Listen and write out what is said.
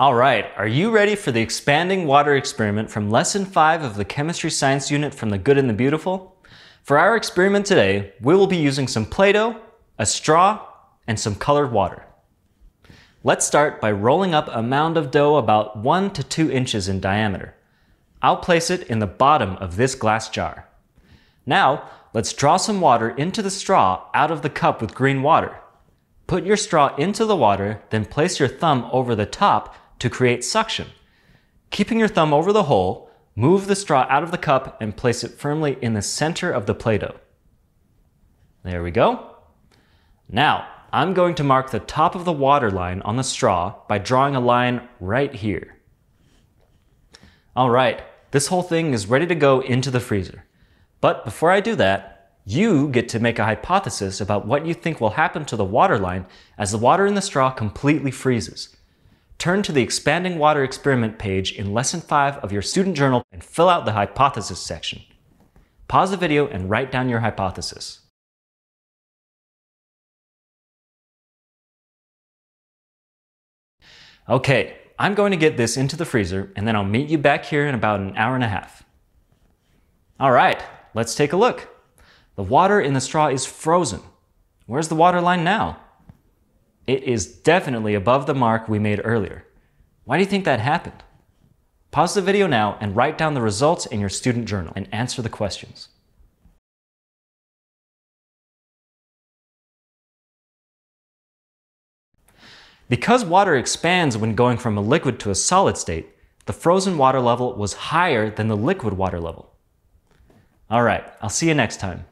All right, are you ready for the expanding water experiment from lesson 5 of the chemistry science unit from the good and the beautiful? For our experiment today, we will be using some Play-Doh, a straw, and some colored water. Let's start by rolling up a mound of dough about 1 to 2 inches in diameter. I'll place it in the bottom of this glass jar. Now, let's draw some water into the straw out of the cup with green water. Put your straw into the water, then place your thumb over the top to create suction. Keeping your thumb over the hole, move the straw out of the cup and place it firmly in the center of the Play-Doh. There we go. Now, I'm going to mark the top of the water line on the straw by drawing a line right here. All right, this whole thing is ready to go into the freezer. But before I do that, you get to make a hypothesis about what you think will happen to the water line as the water in the straw completely freezes. Turn to the Expanding Water Experiment page in Lesson 5 of your student journal and fill out the hypothesis section. Pause the video and write down your hypothesis. Okay, I'm going to get this into the freezer and then I'll meet you back here in about an hour and a half. All right, let's take a look. The water in the straw is frozen. Where's the water line now? It is definitely above the mark we made earlier. Why do you think that happened? Pause the video now and write down the results in your student journal and answer the questions. Because water expands when going from a liquid to a solid state, the frozen water level was higher than the liquid water level. All right, I'll see you next time.